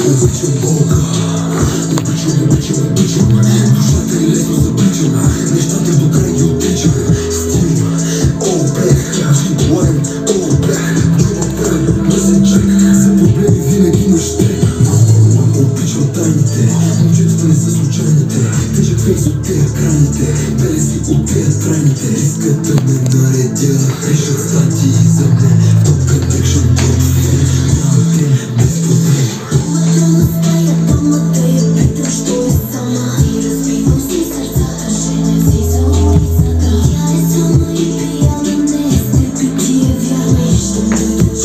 Обичам Бога Обичам, обичам, обичам Душата е лесно забичана Нещата до край ги оттичам Стига, ол бех Лайн, ол бех Думата на сенчек За проблеми винаги нощта Обичам тайните Момчетата не са случайните Тежък фейс от тея краните Белези от тея крайните